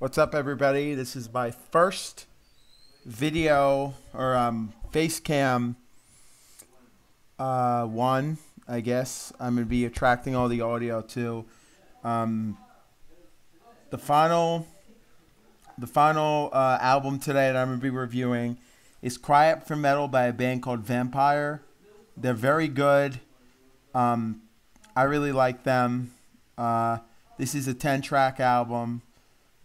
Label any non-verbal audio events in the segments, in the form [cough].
What's up, everybody? This is my first video or um, face cam uh, one, I guess. I'm going to be attracting all the audio too. Um, the final, the final uh, album today that I'm going to be reviewing is Cry Out for Metal by a band called Vampyr. They're very good. Um, I really like them. Uh, this is a 10 track album.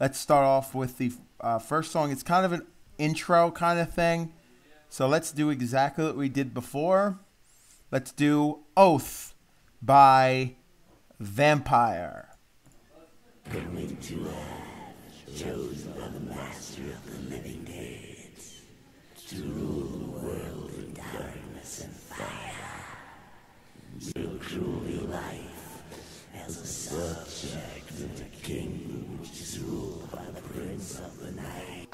Let's start off with the uh, first song. It's kind of an intro kind of thing. So let's do exactly what we did before. Let's do Oath by Vampyr. To chosen by the master of the living dead, to rule the world in darkness and fire. Life as a subject which is ruled by of the night.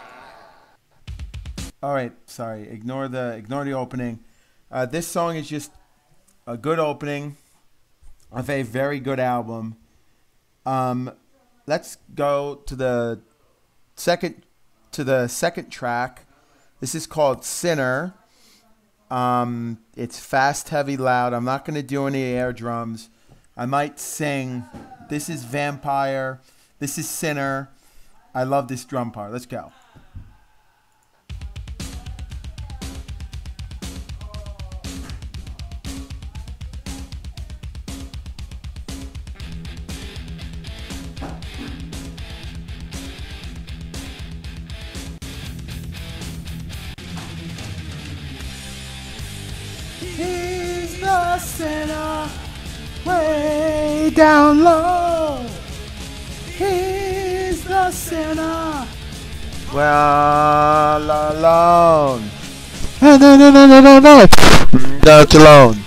All right, sorry. Ignore the ignore the opening. Uh, this song is just a good opening of a very good album. Um, let's go to the second to the second track. This is called Sinner. Um, it's fast, heavy, loud. I'm not going to do any air drums. I might sing. This is Vampyr. This is Sinner. I love this drum part. Let's go. He's the sinner way down low. Well alone. No, no, no, no, no, no, no. Not alone.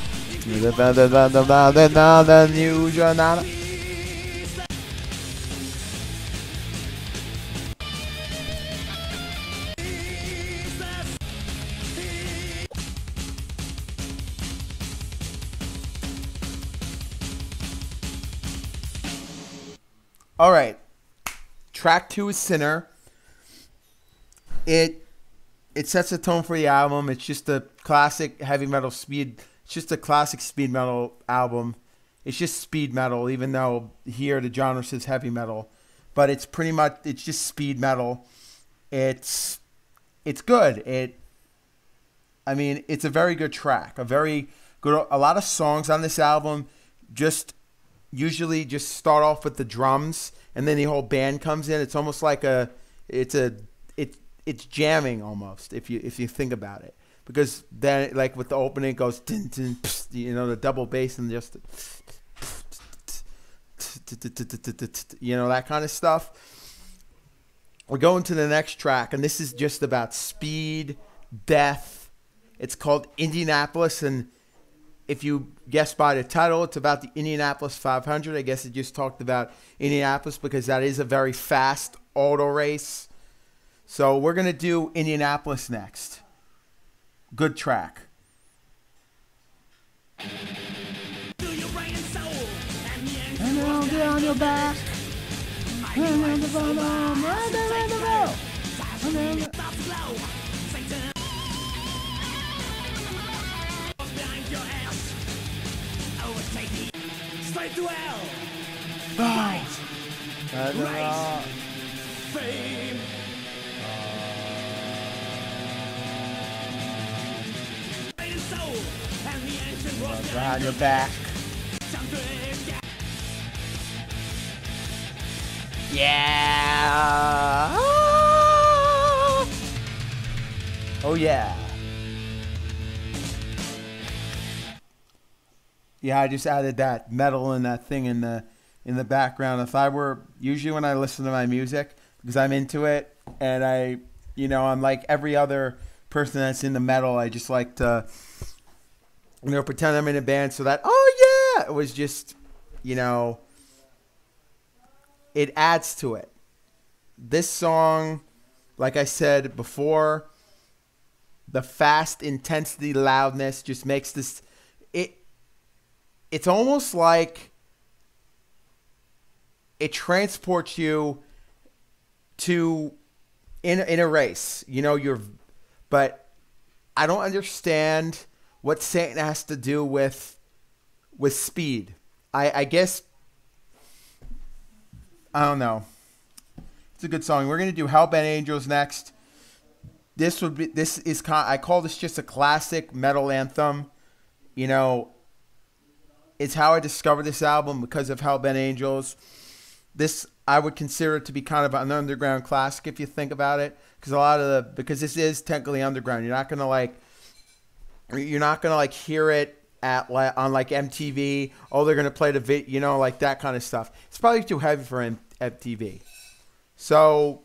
Than usual. Not. All right. Track two is Sinner. It it sets a tone for the album. It's just a classic heavy metal speed. It's just a classic speed metal album. It's just speed metal, even though here the genre says heavy metal. But it's pretty much it's just speed metal. It's it's good. It I mean, it's a very good track. A very good a lot of songs on this album just usually just start off with the drums and then the whole band comes in. It's almost like a it's a it's jamming almost if you if you think about it because then like with the opening it goes dun, pss, you know the double bass and just you know that kind of stuff. We're going to the next track and this is just about speed, death. It's called Indianapolis and if you guess by the title, it's about the Indianapolis 500. I guess it just talked about Indianapolis because that is a very fast auto race. So we're going to do Indianapolis next. Good track. And I'll get on your ancient was your back. Yeah. Oh yeah. Yeah, I just added that metal and that thing in the in the background. If I were usually when I listen to my music because I'm into it and I you know, I'm like every other person that's in the metal, I just like to you know, pretend I'm in a band so that oh yeah, it was just you know, it adds to it. This song, like I said before, the fast intensity, loudness just makes this it it's almost like it transports you to in in a race. You know, you're, but I don't understand what Satan has to do with with speed. I I guess I don't know. It's a good song. We're gonna do Hell Bent Angels next. This would be this is I call this just a classic metal anthem. You know, it's how I discovered this album because of Hell Bent Angels. This I would consider it to be kind of an underground classic if you think about it, because a lot of the because this is technically underground. You're not gonna like you're not gonna like hear it at on like MTV. Oh, they're gonna play the vid, you know, like that kind of stuff. It's probably too heavy for M- MTV. So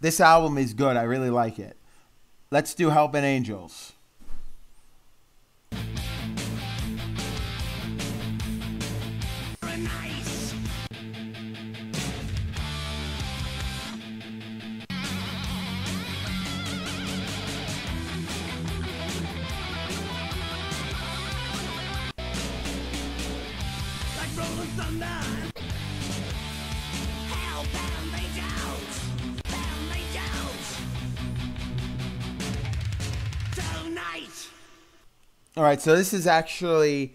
this album is good. I really like it. Let's do Hell Bent Angels. All right, so this is actually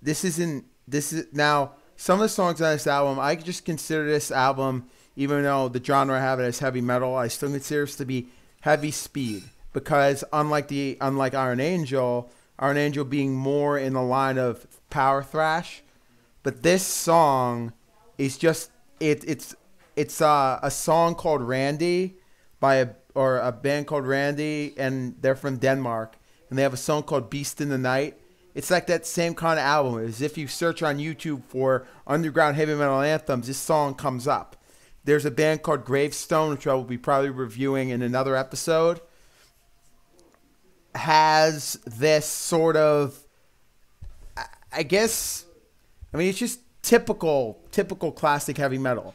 this isn't this is now some of the songs on this album. I just consider this album, even though the genre I have it as heavy metal, I still consider this to be heavy speed because unlike the unlike Iron Angel, Iron Angel being more in the line of power thrash, but this song is just it it's it's a song called Randy by a or a band called Randy and they're from Denmark and they have a song called Beast in the Night. It's like that same kind of album. As if you search on YouTube for underground heavy metal anthems, this song comes up. There's a band called Gravestone, which I will be probably reviewing in another episode. Has this sort of, I- guess, I mean, it's just typical, typical classic heavy metal.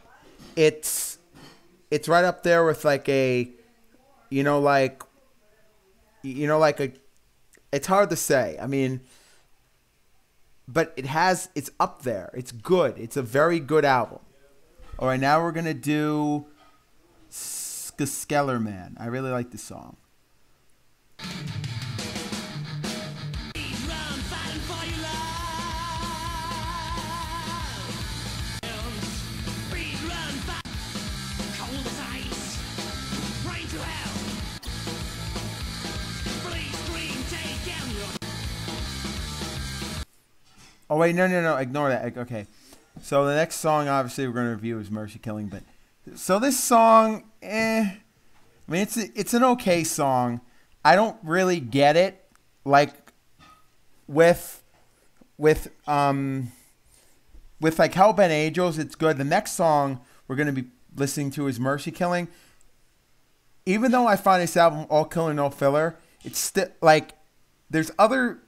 It's, it's right up there with like a, you know, like, you know, like a, it's hard to say. I mean, but it has, it's up there. It's good. It's a very good album. All right, now we're gonna do Skeller Man. I really like this song. Oh wait, no, no, no. Ignore that. Okay. So the next song, obviously, we're going to review is "Mercy Killing." But so this song, eh. I mean, it's a, it's an okay song. I don't really get it. Like with with um with like Hellbent Angels, it's good. The next song we're going to be listening to is "Mercy Killing." Even though I find this album all killer no filler, it's still like there's other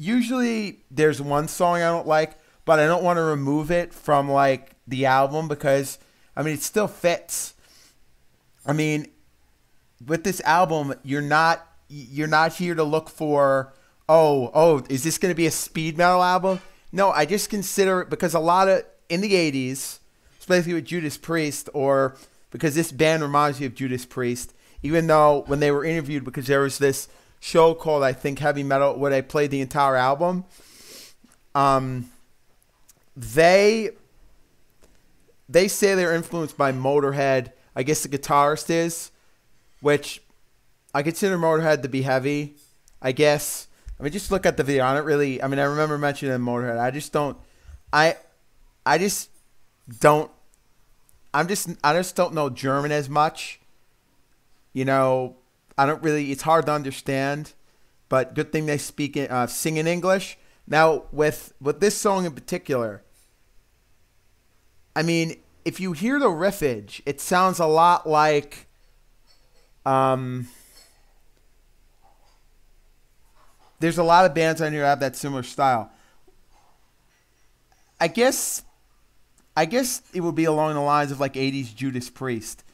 usually there's one song I don't like, but I don't want to remove it from like the album because I mean it still fits. I mean, with this album, you're not you're not here to look for oh oh is this going to be a speed metal album? No, I just consider it because a lot of in the '80s, especially with Judas Priest, or because this band reminds me of Judas Priest. Even though when they were interviewed, because there was this show called I think Heavy Metal where they played the entire album. Um, they they say they're influenced by Motorhead. I guess the guitarist is, which I consider Motorhead to be heavy. I guess. I mean, just look at the video. I don't really. I mean, I remember mentioning Motorhead. I just don't. I, I just don't. I'm just. I just don't know German as much. You know, I don't really. It's hard to understand, but good thing they speak uh, sing in English. Now with with this song in particular, I mean, if you hear the riffage, it sounds a lot like, um, there's a lot of bands on here that have that similar style. I guess, I guess it would be along the lines of like '80s Judas Priest,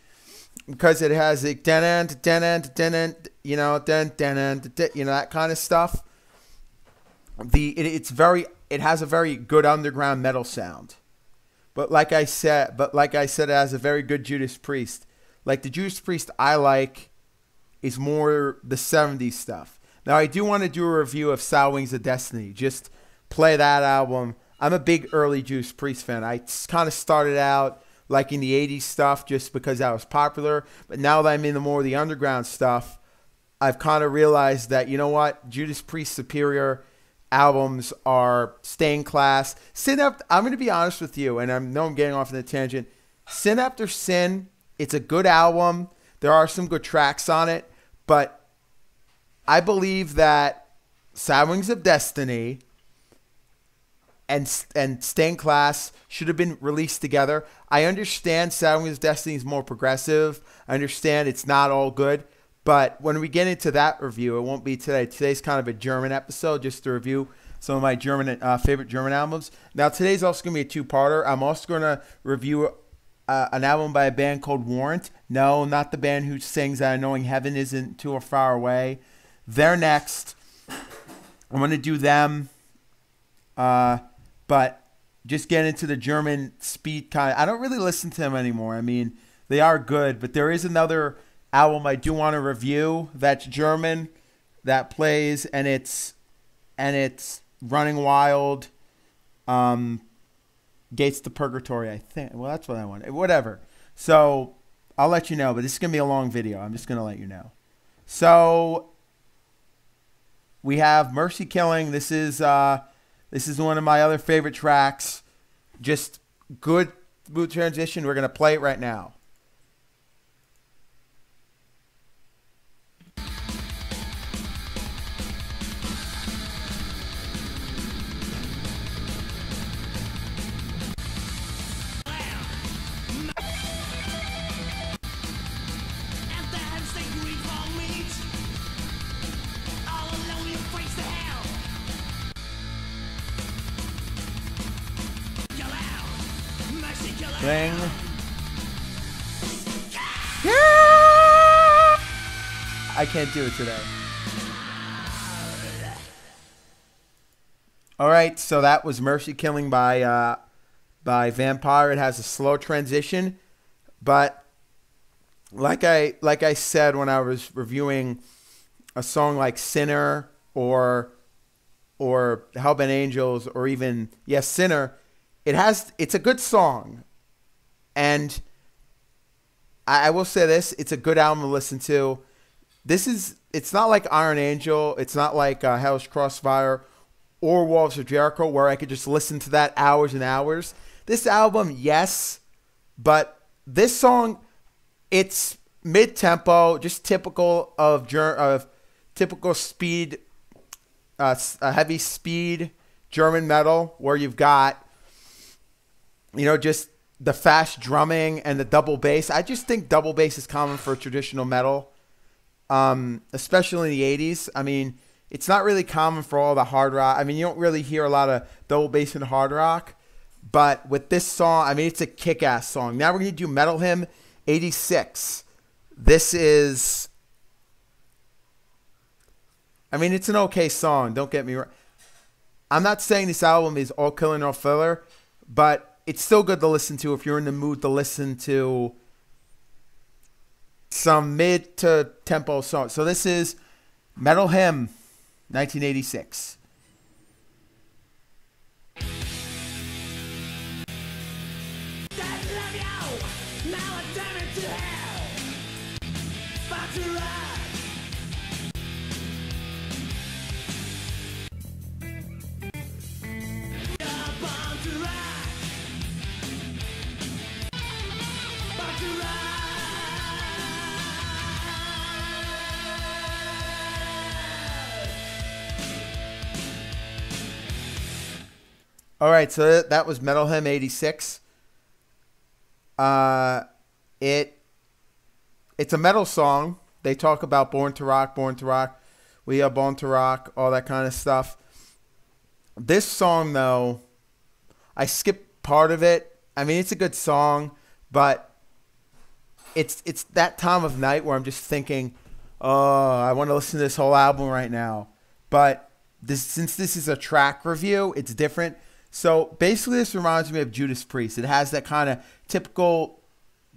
because it has dun dun dun dun you know dun dun you know that kind of stuff. The it, it's very it has a very good underground metal sound But like I said, but like I said, it has a very good Judas Priest. Like the Judas Priest I like is more the 70s stuff. Now I do want to do a review of Sour Wings of Destiny. Just play that album. I'm a big early Judas Priest fan. I kind of started out liking the 80s stuff just because that was popular. But now that I'm in the more of the underground stuff, I've kind of realized that, you know what? Judas Priest Superior albums are Stained Class. Sin After, I'm going to be honest with you, and I know I'm getting off on a tangent. Sin After Sin, it's a good album. There are some good tracks on it, but I believe that Sour Wings of Destiny and and Stained Class should have been released together. I understand Wings Destiny is more progressive. I understand it's not all good, but when we get into that review, it won't be today. Today's kind of a German episode, just to review some of my German uh, favorite German albums. Now today's also gonna be a two-parter. I'm also gonna review uh, an album by a band called Warrant. No, not the band who sings "That Knowing Heaven Isn't Too Far Away." They're next. I'm gonna do them. Uh, but just get into the German speed kind. I don't really listen to them anymore. I mean, they are good, but there is another album I do want to review that's German that plays and it's and it's Running Wild, um, Gates to Purgatory. I think. Well, that's what I want. Whatever. So I'll let you know. But this is gonna be a long video. I'm just gonna let you know. So we have Mercy Killing. This is uh, this is one of my other favorite tracks. Just good smooth transition. We're gonna play it right now. Mercy kill out. Thing. I can't do it today. All right, so that was Mercy Killing by uh, by Vampyr. It has a slow transition, but like I like I said when I was reviewing a song like Sinner or or Hellbent Angels or even yes Sinner, it has it's a good song, and I, I will say this: it's a good album to listen to. This is it's not like Iron Angel, it's not like uh, Hellish Crossfire or Walls of Jericho, where I could just listen to that hours and hours. This album, yes, but this song, it's mid tempo, just typical of of typical speed, uh, heavy speed German metal, where you've got, you know, just the fast drumming and the double bass. I just think double bass is common for traditional metal, um, especially in the '80s. I mean, it's not really common for all the hard rock. I mean, you don't really hear a lot of double bass in hard rock. But with this song, I mean, it's a kick ass song. Now we're going to do Metal Hymn 86. This is. I mean, it's an okay song. Don't get me wrong. I'm not saying this album is all killer, no filler, but it's still good to listen to if you're in the mood to listen to some mid to tempo song. So this is Metal Hymn 1986. All right, so that- was Metal Hymn 86. Uh, it it's a metal song. They talk about Born to Rock, Born to Rock, We Are Born to Rock, all that kind of stuff. This song, though, I skipped part of it. I mean, it's a good song, but it's it's that time of night where I'm just thinking, oh, I want to listen to this whole album right now. But this since this is a track review, it's different. So basically, this reminds me of Judas Priest. It has that kind of typical,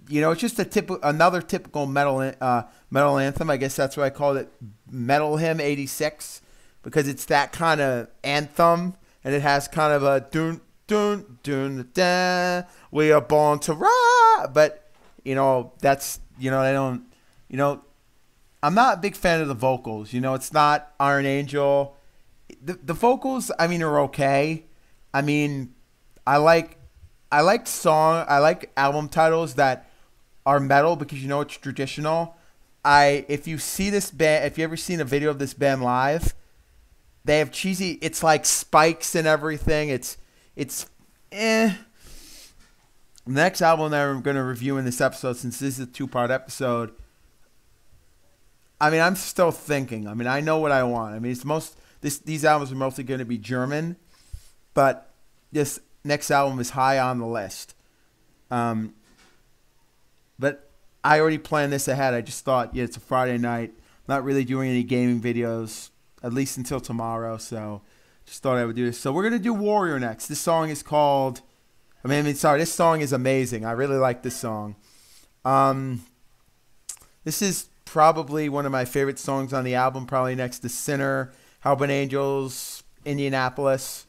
you know, it's just a typical another typical metal uh, metal anthem. I guess that's why I called it Metal Hymn '86 because it's that kind of anthem, and it has kind of a dun dun dun dun. We are born to rock, but you know that's you know they don't you know I'm not a big fan of the vocals. You know, it's not Iron Angel. The the vocals, I mean, are okay. I mean, I like I like song I like album titles that are metal because you know it's traditional. I if you see this band if you ever seen a video of this band live, they have cheesy it's like spikes and everything. It's it's eh. Next album that I'm gonna review in this episode, since this is a two part episode, I mean, I'm still thinking. I mean, I know what I want. I mean, it's most this these albums are mostly going to be German, but this next album is high on the list. Um, but I already planned this ahead. I just thought, yeah, it's a Friday night. I'm not really doing any gaming videos at least until tomorrow, so just thought I would do this. So we're gonna do Warrior next. This song is called. I mean, I mean, sorry, this song is amazing. I really like this song. Um, this is probably one of my favorite songs on the album, probably next to Sinner, Hellbound Angels, Indianapolis.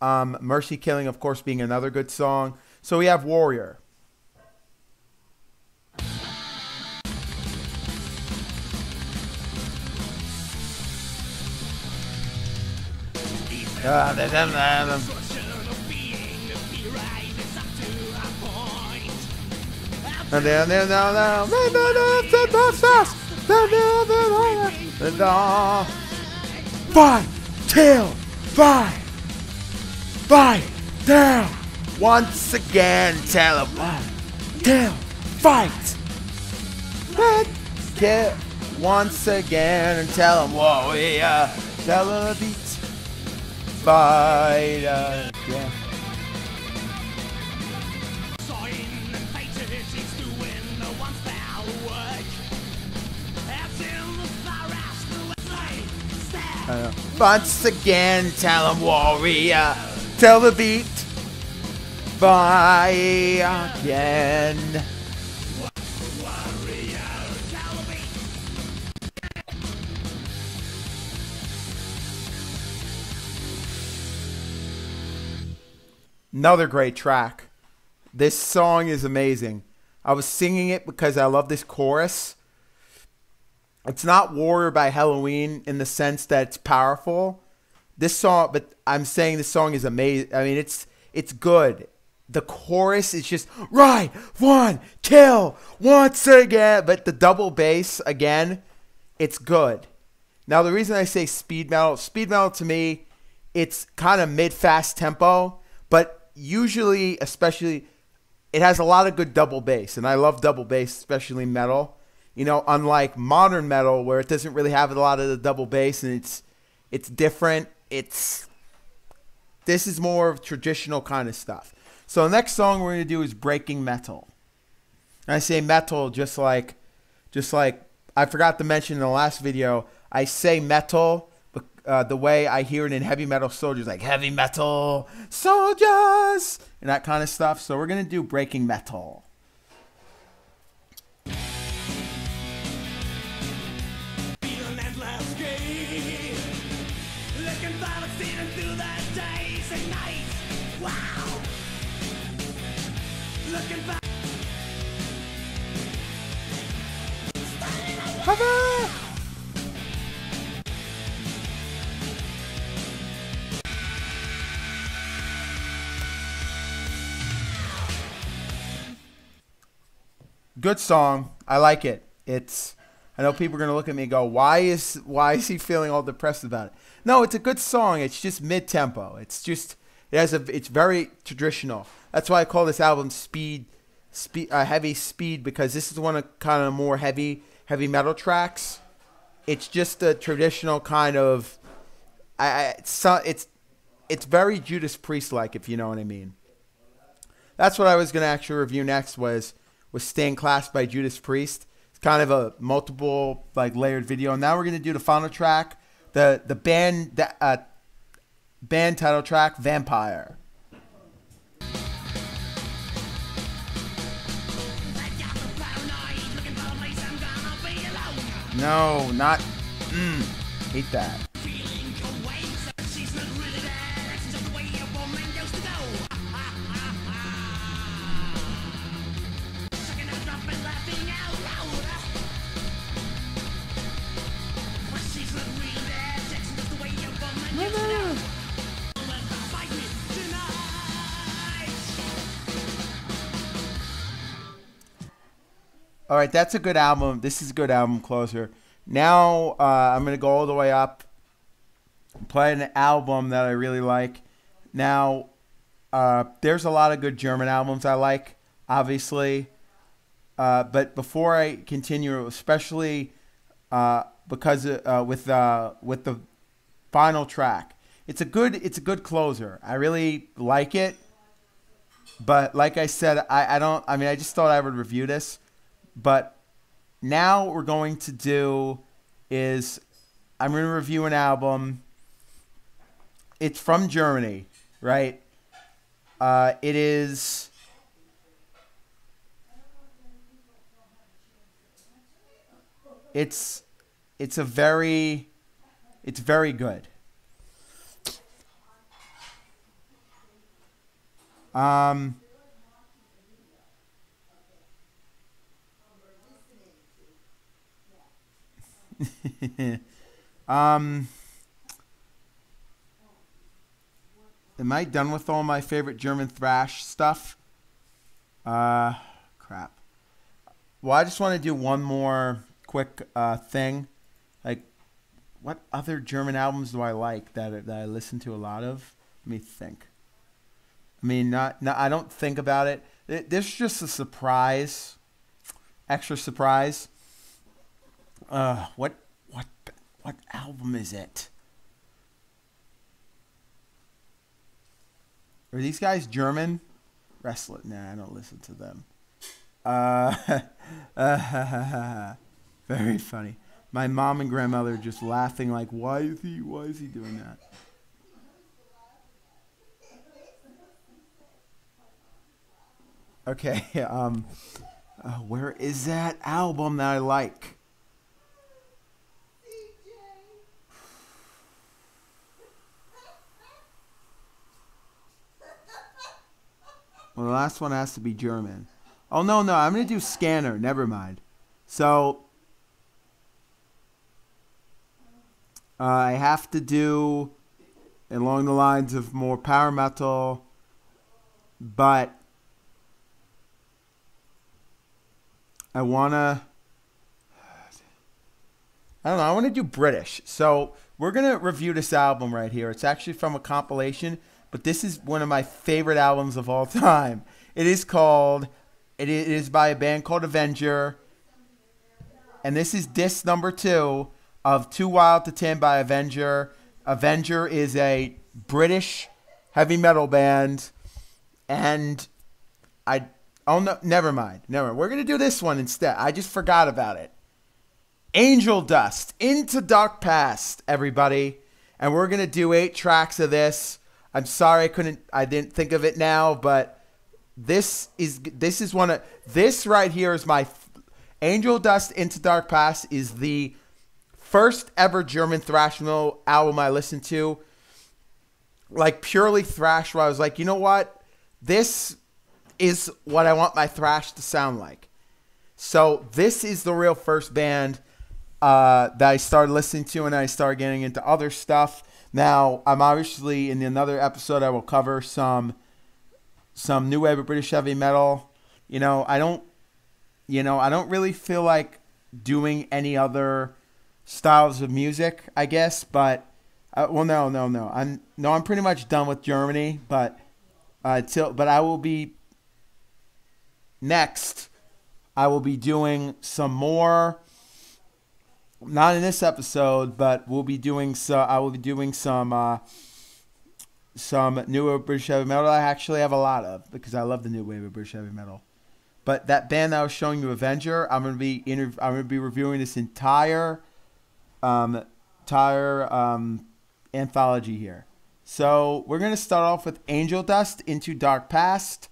Um, Mercy Killing, of course, being another good song. So we have Warrior. Ah, da, da. And then then now now fight! Down! Once again tell him fight kill fight! Fight kill once again and tell him what we uh tell him beat fight yeah Uh, once again, tell him warrior, tell the beat, by again. Another great track. This song is amazing. I was singing it because I love this chorus it's not Warrior by Helloween in the sense that it's powerful. This song, but I'm saying this song is amazing. I mean, it's it's good. The chorus is just right one kill once again, but the double bass again, it's good. Now the reason I say speed metal, speed metal to me, it's kind of mid fast tempo, but usually, especially, it has a lot of good double bass, and I love double bass, especially metal. You know, unlike modern metal where it doesn't really have a lot of the double bass and it's it's different. It's this is more of traditional kind of stuff. So the next song we're gonna do is breaking metal. And I say metal just like just like I forgot to mention in the last video. I say metal uh, the way I hear it in heavy metal soldiers, like heavy metal soldiers and that kind of stuff. So we're gonna do breaking metal. Good song. I like it. It's I know people are gonna look at me and go, "Why is why is he feeling all depressed about it?" No, it's a good song. It's just mid tempo. It's just it has a it's very traditional. That's why I call this album Speed speed uh, heavy speed because this is one of kind of more heavy heavy metal tracks. It's just a traditional kind of I, it's it's it's very Judas Priest like if you know what I mean. That's what I was gonna actually review next was was Stained Class by Judas Priest. It's kind of a multiple like layered video. And now we're gonna do the final track. The the band that uh, band title track, Vampyr. No, not. Mm, hate that. All right, that's a good album. This is a good album closer. Now uh, I'm gonna go all the way up. Play an album that I really like. Now, uh, there's a lot of good German albums I like, obviously. Uh, but before I continue, especially uh, because uh, with uh, with the final track, it's a good it's a good closer. I really like it. But like I said, I, I don't. I mean, I just thought I would review this. But now what we're going to do is I'm going to review an album. It's from Germany, right? Uh, it is. It's it's a very it's very good. Um [laughs] um, am I done with all my favorite German thrash stuff? Uh, crap. Well, I just want to do one more quick uh, thing. Like, what other German albums do I like that that I listen to a lot of? Let me think. I mean, not, not I don't think about it. There's just a surprise, extra surprise uh, what what what album is it? Are these guys German? Wrestling? Nah, I don't listen to them. Uh, [laughs] very funny. My mom and grandmother just laughing like, why is he why is he doing that? Okay, [laughs] um, uh, where is that album that I like? The last one has to be German. Oh, no, no. I'm going to do scanner. Never mind. So, uh, I have to do along the lines of more power metal, but I want to. I don't know. I want to do British. So, we're going to review this album right here. It's actually from a compilation but this is one of my favorite albums of all time. It is called, it is by a band called Avenger, and this is disc number two of Too Wild to Tame by Avenger. Avenger is a British heavy metal band, and I oh no, never mind, never. Mind. We're gonna do this one instead. I just forgot about it. Angel Dust into Dark Past, everybody, and we're gonna do eight tracks of this. I'm sorry I couldn't I didn't think of it now, but this is this is one of this right here is my Angel Dust Into Dark Past is the first ever German thrash metal album I listened to. Like purely thrash where I was like, you know what? This is what I want my thrash to sound like. So this is the real first band uh, that I started listening to and I started getting into other stuff. Now, I'm obviously in another episode I will cover some some new wave of British heavy metal. You know, I don't you know, I don't really feel like doing any other styles of music, I guess, but uh, well no, no, no. I'm no, I'm pretty much done with Germany, but uh till but I will be next I will be doing some more not in this episode, but we'll be doing so. I will be doing some uh, some newer British heavy metal. I actually have a lot of because I love the new wave of British heavy metal. But that band that I was showing you, Avenger, I'm gonna be interv- I'm gonna be reviewing this entire um, entire um, anthology here. So we're gonna start off with Angel Dust into Dark Past.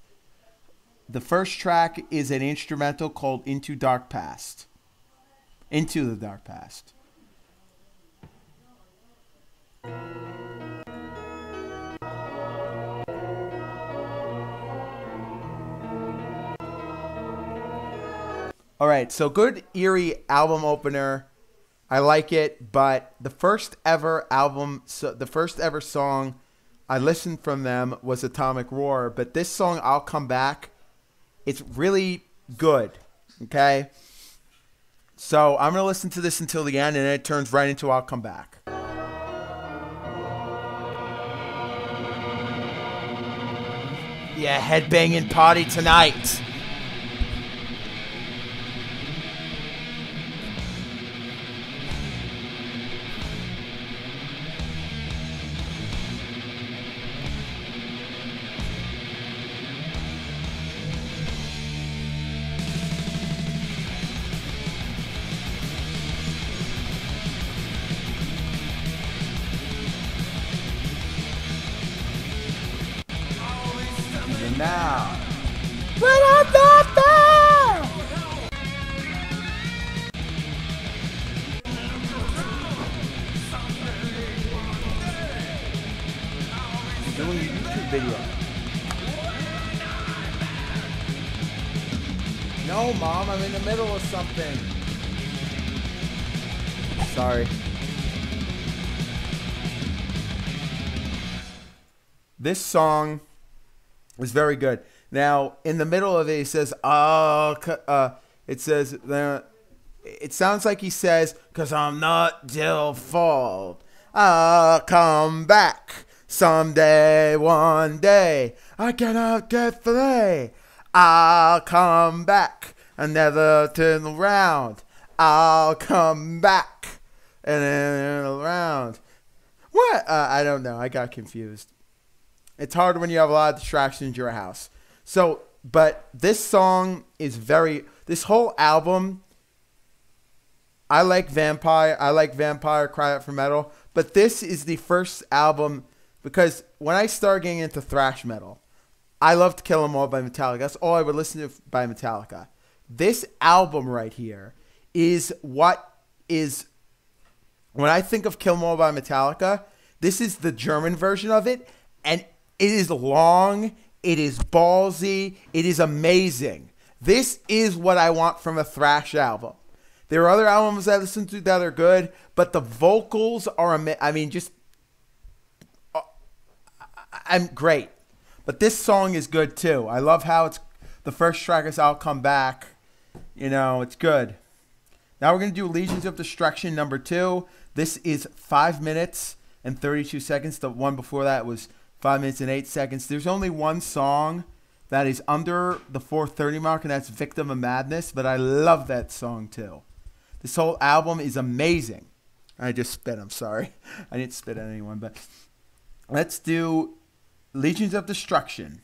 The first track is an instrumental called Into Dark Past. Into the Dark Past. All right, so good eerie album opener. I like it, but the first ever album, so the first ever song I listened from them was Atomic Roar, but this song I'll come back. It's really good. Okay? So, I'm going to listen to this until the end and then it turns right into I'll come back. Yeah, headbanging party tonight. This song was very good. Now, in the middle of it, he says, "Oh, uh, it says, it sounds like he says, "Cause I'm not Jill Ford. I'll come back someday, one day. I cannot get free. I'll come back and never turn around. I'll come back and then around." What? Uh, I don't know. I got confused. It's hard when you have a lot of distractions in your house. So, but this song is very. This whole album. I like Vampyr. I like Vampyr Cry Out for Metal. But this is the first album because when I started getting into thrash metal, I loved Kill 'Em All by Metallica. That's all I would listen to by Metallica. This album right here is what is when I think of Kill 'Em All by Metallica, this is the German version of it, and it is long, it is ballsy, it is amazing. This is what I want from a thrash album. There are other albums I listen to that are good, but the vocals are, I mean, just, uh, I'm great. But this song is good too. I love how it's the first track is "I'll Come Back." You know, it's good. Now we're gonna do Legions of Destruction number two. This is five minutes and thirty-two seconds. The one before that was five minutes and eight seconds. There's only one song that is under the 430 mark, and that's "Victim of Madness." But I love that song too. This whole album is amazing. I just spit. I'm sorry. [laughs] I didn't spit at anyone, but let's do Legions of Destruction.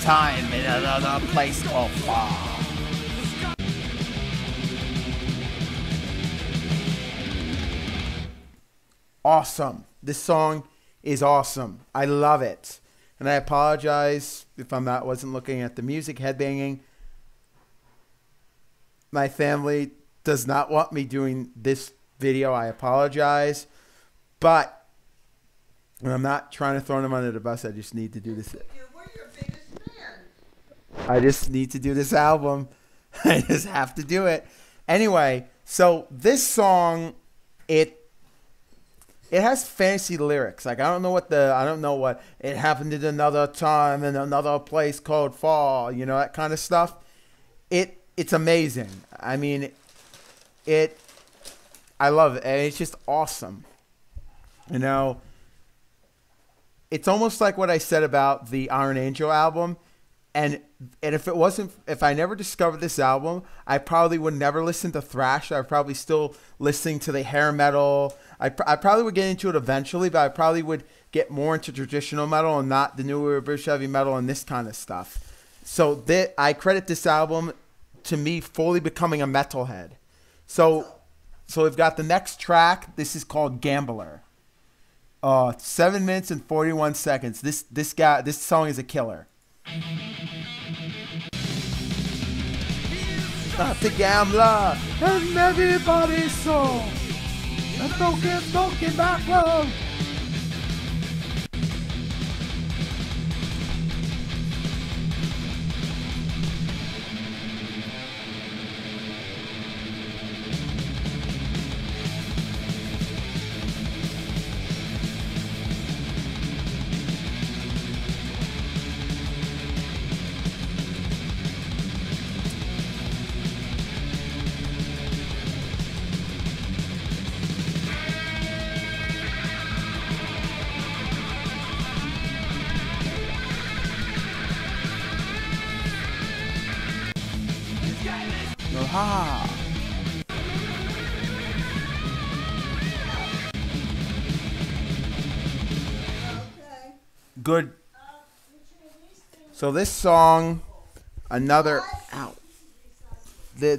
Time in another place called Far. Awesome. This song is awesome. I love it. And I apologize if I'm not wasn't looking at the music headbanging. My family does not want me doing this video. I apologize. But I'm not trying to throw them under the bus. I just need to do this. We're your biggest fan. I just need to do this album. [laughs] I just have to do it. Anyway, so this song, it it has fancy lyrics. Like I don't know what the I don't know what it happened at another time in another place called fall. You know that kind of stuff. It it's amazing. I mean, it. I love it. And it's just awesome. You know. It's almost like what I said about the Iron Angel album, and and if it wasn't if I never discovered this album, I probably would never listen to thrash. I'd probably still listening to the hair metal. I, I probably would get into it eventually, but I probably would get more into traditional metal and not the newer British heavy metal and this kind of stuff. So that I credit this album to me fully becoming a metalhead. So so we've got the next track. This is called Gambler. Uh, seven minutes and forty one seconds. This this guy this song is a killer. Not the gambler and everybody's soul. A broken, broken back road. Okay. Good. So this song, another. out. The,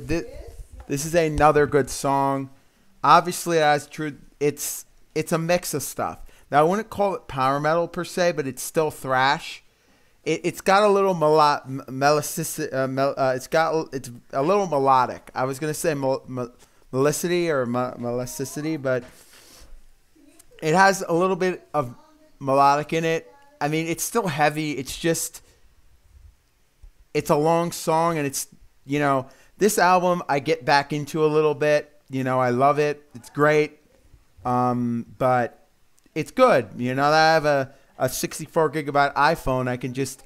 this is another good song. Obviously, as true, it's it's a mix of stuff. Now I wouldn't call it power metal per se, but it's still thrash. It, it's got a little melodic. Uh, mel- uh, it's got it's a little melodic. I was gonna say mel- mel- melicity or me- melicity, but it has a little bit of melodic in it. I mean, it's still heavy. It's just it's a long song and it's you know this album I get back into a little bit. You know, I love it. It's great. Um, but it's good. You know, I have a, a 64 gigabyte iPhone. I can just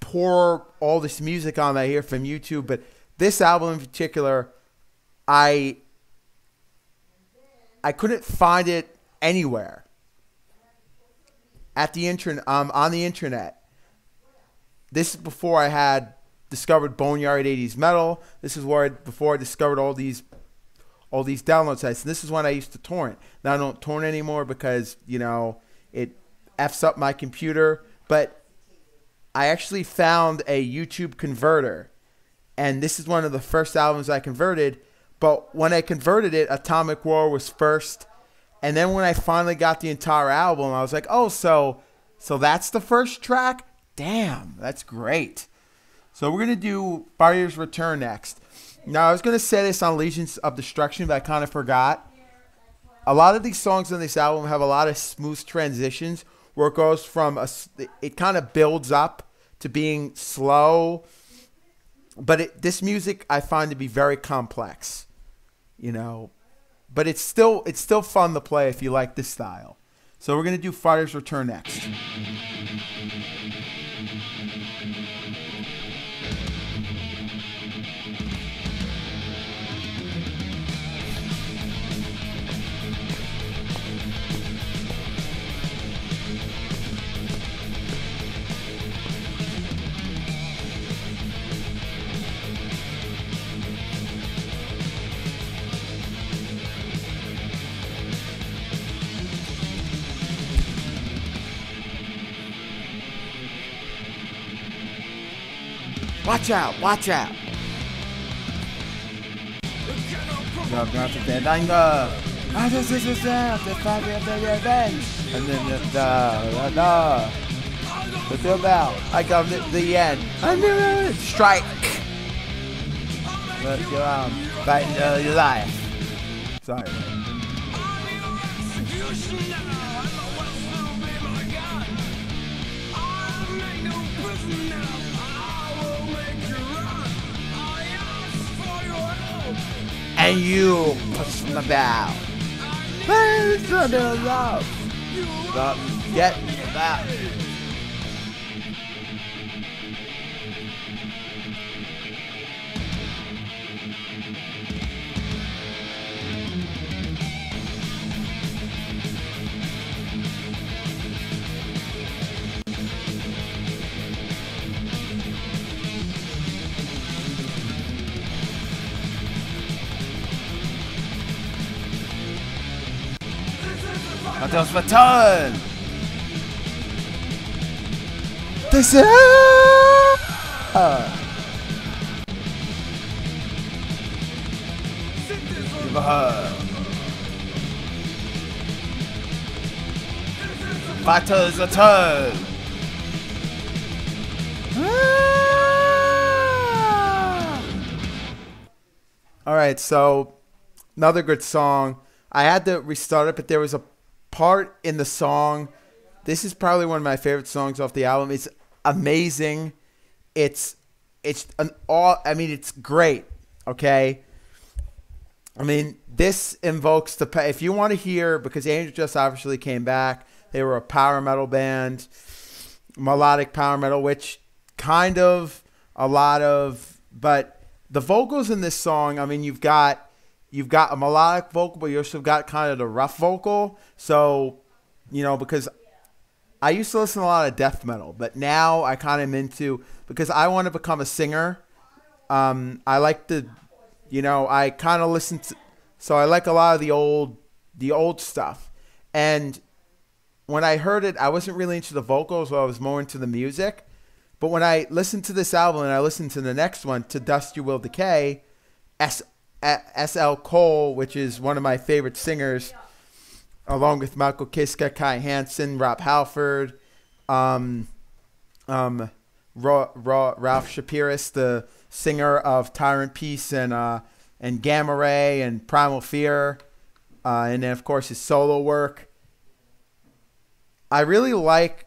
pour all this music on that hear from YouTube. But this album in particular, I I couldn't find it anywhere at the internet um, on the internet. This is before I had discovered Boneyard 80s Metal. This is where I, before I discovered all these all these download sites. And this is when I used to torrent. Now I don't torrent anymore because you know it f's up my computer. But I actually found a YouTube converter, and this is one of the first albums I converted. But when I converted it, Atomic War was first, and then when I finally got the entire album, I was like, oh, so so that's the first track. Damn, that's great. So we're gonna do Fire's Return next. Now I was gonna say this on Legions of Destruction, but I kind of forgot. A lot of these songs on this album have a lot of smooth transitions where it goes from a, it kind of builds up to being slow, but it, this music I find to be very complex, you know. But it's still it's still fun to play if you like this style. So we're gonna do Fire's Return next. Watch out! Watch out! No, not the dead anger. Ah, this is this the fire of the revenge. And then the the the the the bell. I come to the end. I knew it. Strike. Let go on. Fighting uh, your life. Sorry. and you push me about. Please turn it off. But get back. vertan! Das ist... Ah. Überall. Battle is turn! Alright, so another good song. I had to restart it, but there was a part in the song. This is probably one of my favorite songs off the album. It's amazing. It's it's an all. I mean, it's great. Okay. I mean, this invokes the. If you want to hear, because Angel Dust obviously came back. They were a power metal band, melodic power metal, which kind of a lot of, but the vocals in this song. I mean, you've got you've got a melodic vocal, but you also got kind of the rough vocal. So, you know, because I used to listen to a lot of death metal, but now I kind of am into because I want to become a singer. Um, I like to, you know, I kind of listen to, so I like a lot of the old, the old stuff. And when I heard it, I wasn't really into the vocals, so I was more into the music. But when I listened to this album and I listened to the next one, To Dust You Will Decay, S. S.L. Coe, which is one of my favorite singers, along with Michael Kiske, Kai Hansen, Rob Halford, um, um, Ra- Ra- Ralf Scheepers, the singer of Tyran' Pace and uh, and Gamma Ray and Primal Fear, uh, and then of course his solo work. I really like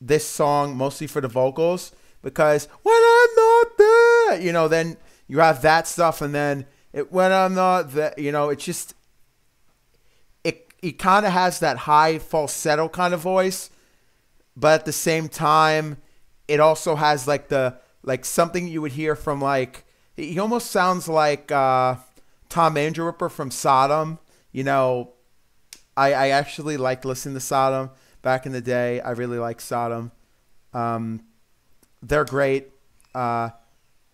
this song mostly for the vocals because when I'm not there, you know, then you have that stuff, and then it when I'm not there, you know, it's just it it kind of has that high falsetto kind of voice, but at the same time, it also has like the like something you would hear from like he almost sounds like uh, Tom Angelripper from Sodom. You know, I I actually liked listening to Sodom back in the day. I really like Sodom. Um, they're great. Uh,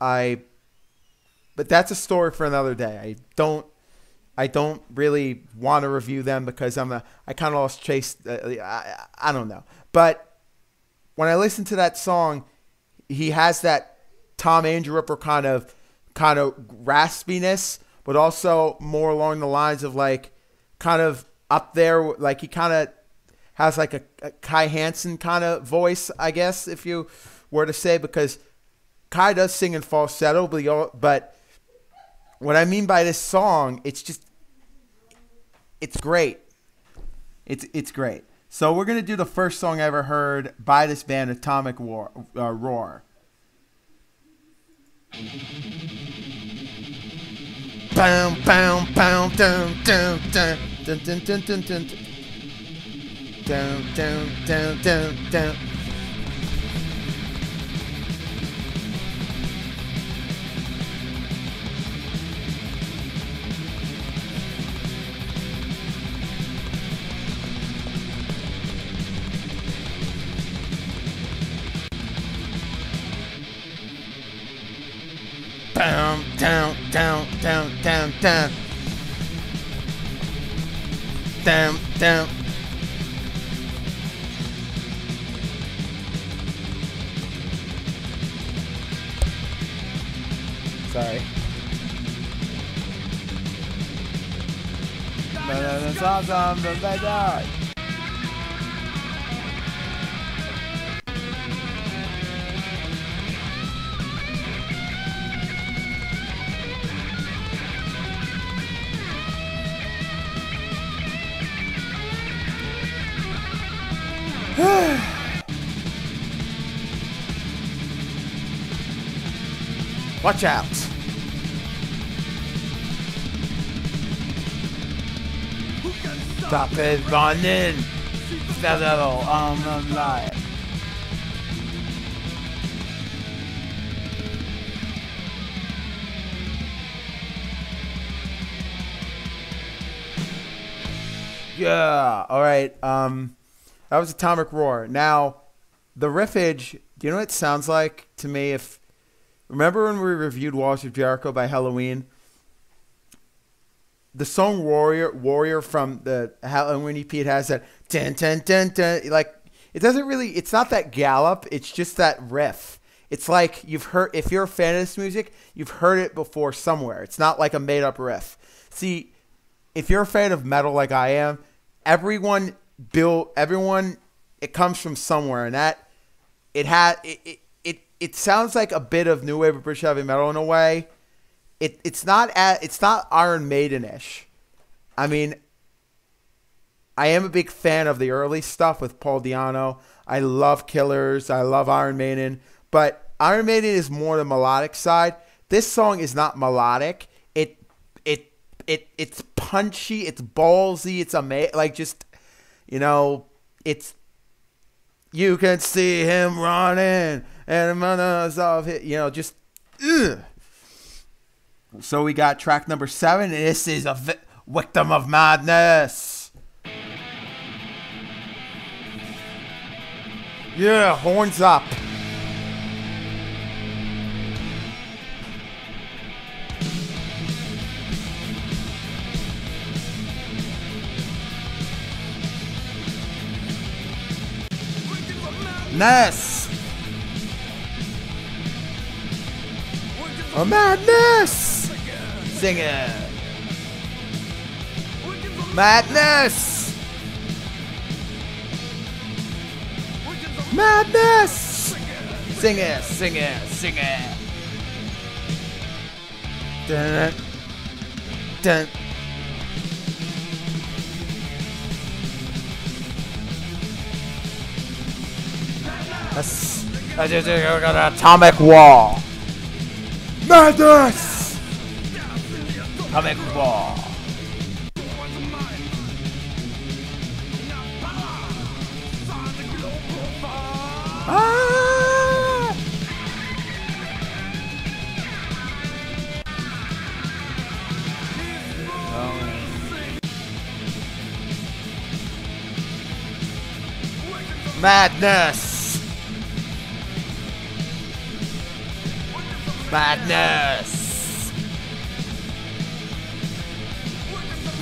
I, but that's a story for another day. I don't, I don't really want to review them because I'm a, I kind of lost chase. Uh, I, I don't know, but when I listen to that song, he has that Tom Angelripper kind of, kind of raspiness, but also more along the lines of like, kind of up there, like he kind of has like a, a Kai Hansen kind of voice, I guess, if you were to say, because Kai does sing in falsetto, but, but what I mean by this song, it's just, it's great. It's it's great. So we're gonna do the first song I ever heard by this band, Atomic War, uh, Roar. Dun, dun, dun, dun, dun, dun, dun, dun, dun. Down, down, down, down, down. Down, down, down, down, down, down. Down, down. Sorry. But then the songs on the back Watch out. Stop it running. Fellow on the line. Yeah. All right. Um, that was Atomic Roar. Now, the riffage. Do you know what it sounds like to me? If remember when we reviewed Walls of Jericho by Helloween, the song Warrior Warrior from the Helloween EP it has that ten ten ten ten like it doesn't really it's not that gallop, it's just that riff. It's like you've heard if you're a fan of this music, you've heard it before somewhere. It's not like a made up riff. See, if you're a fan of metal like I am, everyone built everyone it comes from somewhere and that it had it, it it sounds like a bit of new wave of British heavy metal in a way it it's not at, it's not Iron Maiden-ish. I mean, I am a big fan of the early stuff with Paul Di'Anno. I love Killers. I love Iron Maiden, but Iron Maiden is more the melodic side. This song is not melodic. It it it it's punchy. It's ballsy. It's ama- like just you know it's you can see him running and of it. You know just. Ugh. So we got track number seven, this is a vi- victim of madness. Yeah, horns up. Ness. A madness. Sing it. Madness. Madness. Sing it, sing it, sing it. Dun, dun. That's just an atomic wall. Madness! Atomic wall. Ah! Madness! Madness!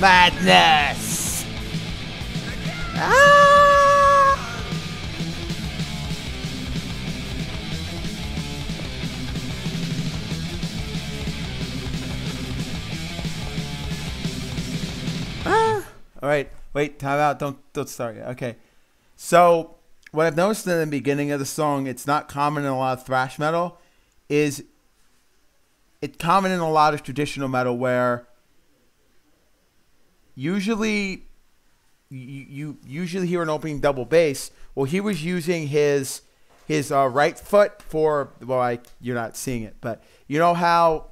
Madness! Ah! Ah! All right, wait, time out. Don't don't start yet. Okay, so what I've noticed in the beginning of the song, it's not common in a lot of thrash metal, is it's common in a lot of traditional metal where usually you, you usually hear an opening double bass. Well, he was using his his uh, right foot for well, I, you're not seeing it, but you know how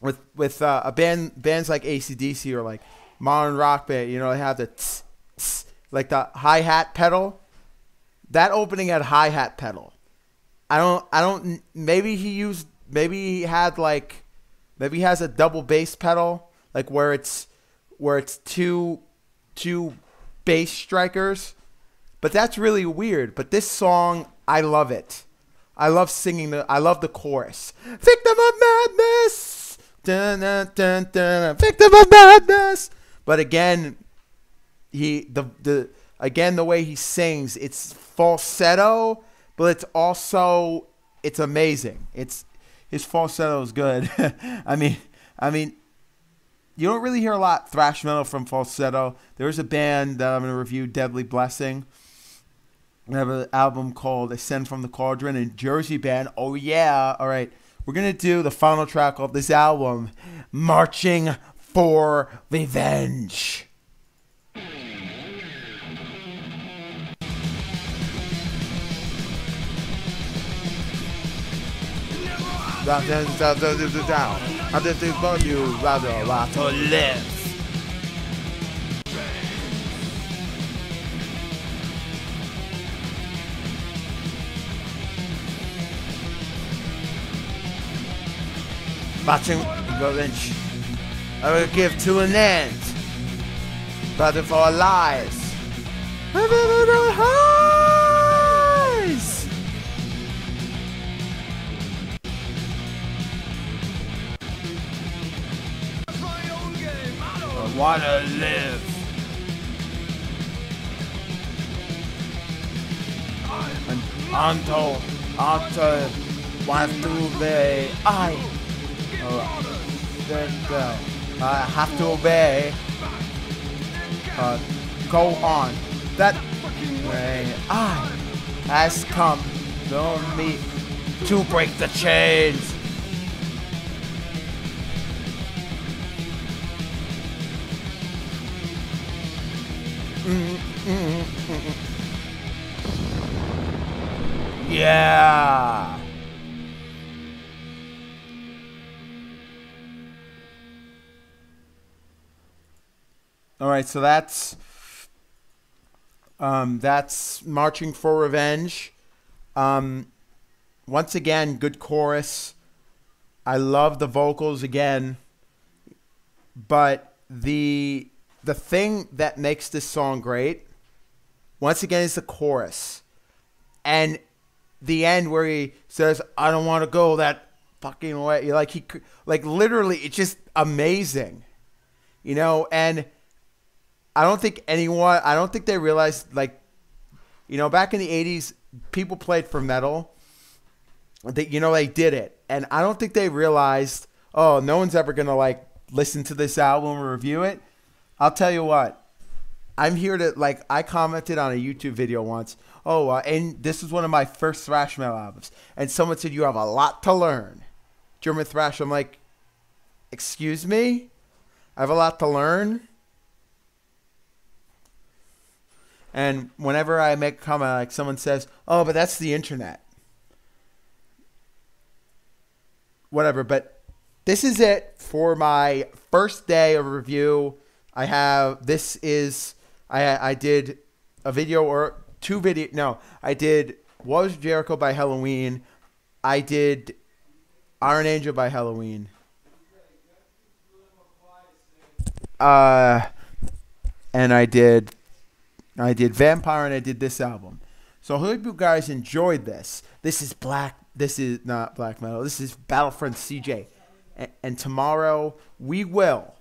with with uh, a band bands like ACDC or like modern rock band, you know, they have the tss, tss, like the hi hat pedal. That opening had hi hat pedal. I don't I don't maybe he used maybe he had like maybe he has a double bass pedal like where it's where it's two two bass strikers. But that's really weird. But this song, I love it. I love singing the I love the chorus. Victim of madness. Dun, dun, dun, dun, victim of madness. But again, he the the again the way he sings, it's falsetto, but it's also it's amazing. It's his falsetto is good. [laughs] I mean, I mean, you don't really hear a lot thrash metal from falsetto. There's a band that I'm gonna review, Deadly Blessing. They have an album called Ascend from the Cauldron and Jersey Band. Oh yeah! All right, we're gonna do the final track of this album, Marching for Revenge. down. I just burn you, rather, rather live. Batting revenge. I will give to an end. Battle for our lives. Wanna live. And until, until, want to be, I, uh, I have to obey. Uh, go on. That way I has come to me to break the chains. Yeah. All right, so that's um, that's marching for revenge. Um, once again, good chorus. I love the vocals again, but the the thing that makes this song great, once again, it's the chorus, and the end where he says, "I don't want to go that fucking way." Like he, like literally, it's just amazing, you know. And I don't think anyone, I don't think they realized, like, you know, back in the '80s, people played for metal. That you know they did it, and I don't think they realized. Oh, no one's ever gonna like listen to this album or review it. I'll tell you what. I'm here to like. I commented on a YouTube video once. Oh, uh, and this is one of my first thrash metal albums, and someone said you have a lot to learn. German thrash. I'm like, excuse me, I have a lot to learn. And whenever I make a comment, like someone says, "Oh, but that's the internet," whatever. But this is it for my first day of review. I have this is I I did a video or two video. No, I did was Jericho by Helloween. I did Iron Angel by Helloween. Uh, and I did I did Vampyr and I did this album. So I hope you guys enjoyed this. This is black. This is not black metal. This is Battlefront CJ. And, and tomorrow we will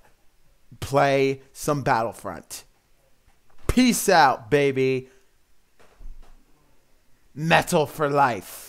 play some Battlefront. Peace out, baby. Metal for life.